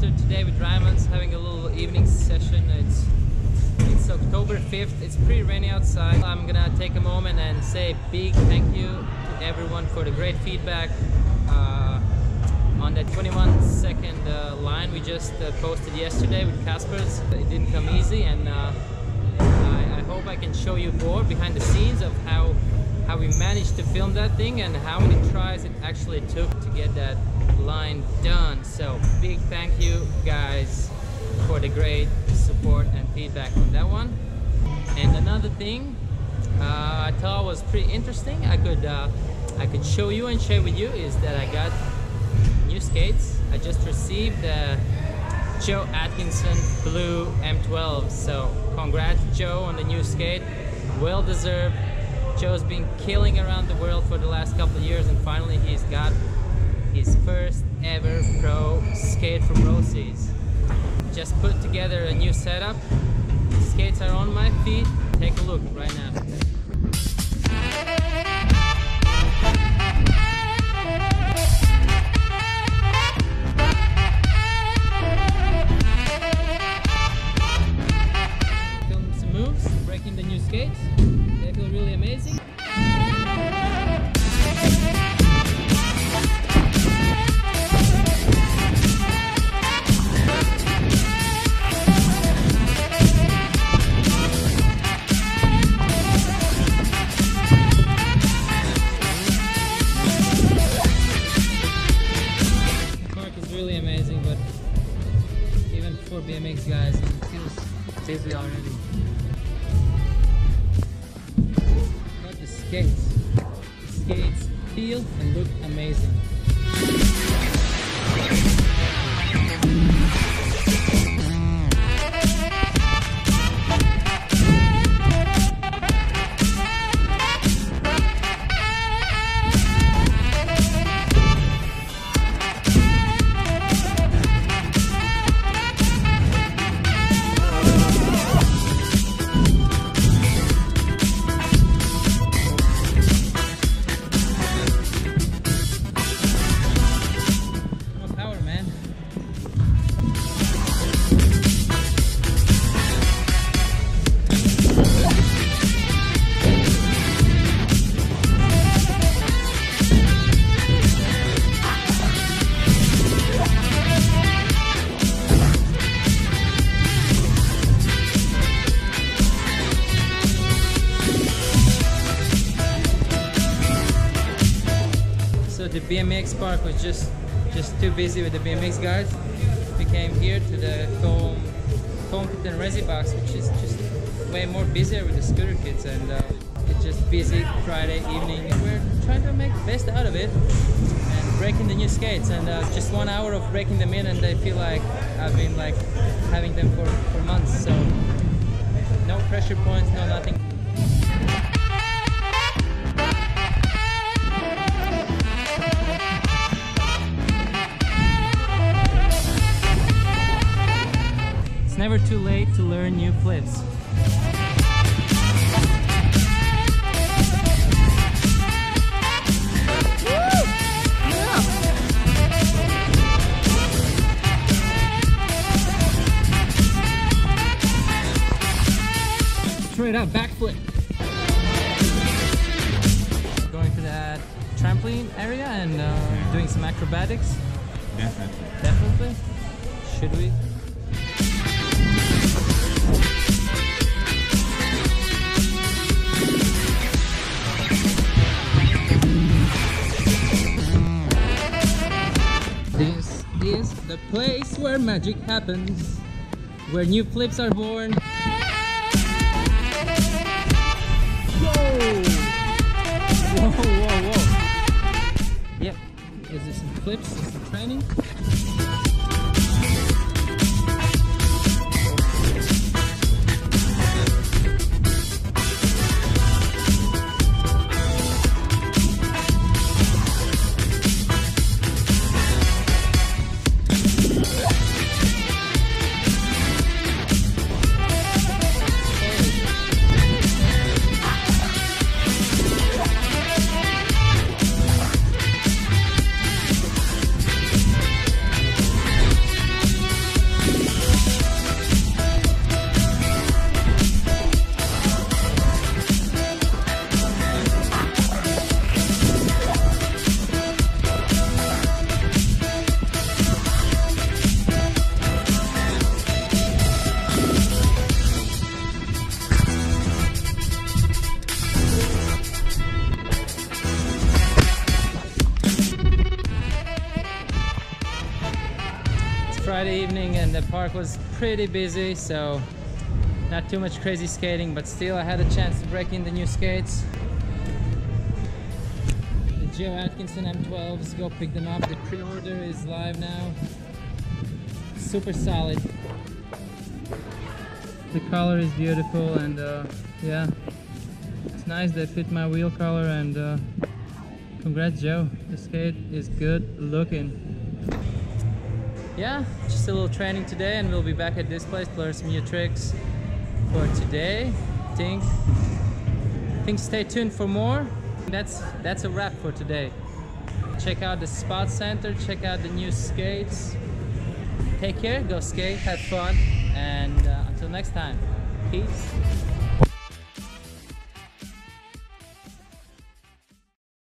Center today with Raimonds having a little evening session. It's it's October 5th. It's pretty rainy outside. I'm gonna take a moment and say big thank you to everyone for the great feedback uh, on that 21 second uh, line we just uh, posted yesterday with Casper's. It didn't come easy and uh, I, I hope I can show you more behind the scenes of how how we managed to film that thing and how many tries it actually took to get that line done. So big thank you guys for the great support and feedback on that one. And another thing uh, I thought was pretty interesting, I could uh, I could show you and share with you is that I got new skates. I just received the Joe Atkinson Blue M12. So congrats Joe on the new skate. Well deserved. Joe's been killing around the world for the last couple of years and finally he's got his first ever pro skate from Roces. Just put together a new setup. Skates are on my feet. Take a look right now. BMX guys, it feels busy already. The skates. The skates feel and look amazing. So the BMX park was just just too busy with the BMX guys. We came here to the Com Compton Resi Box, which is just way more busier with the scooter kids, and uh, it's just busy Friday evening. And we're trying to make the best out of it and breaking the new skates. And uh, just one hour of breaking them in, and I feel like I've been like having them for for months. So no pressure points, no nothing. Never too late to learn new flips. Straight up backflip. Going to that trampoline area and uh, doing some acrobatics. Definitely. Definitely. Should we? The place where magic happens, where new flips are born. Whoa! Whoa, whoa, whoa. Yep, is this some flips? Is this some training? Friday evening and the park was pretty busy, so not too much crazy skating, but still I had a chance to break in the new skates. The Joe Atkinson M12s, go pick them up. The pre-order is live now. Super solid. The color is beautiful and uh, yeah, it's nice they fit my wheel color and uh, congrats Joe. The skate is good looking. Yeah, just a little training today and we'll be back at this place to learn some new tricks for today. Think, think stay tuned for more. That's, that's a wrap for today. Check out the spot center, check out the new skates. Take care, go skate, have fun, and uh, until next time, peace.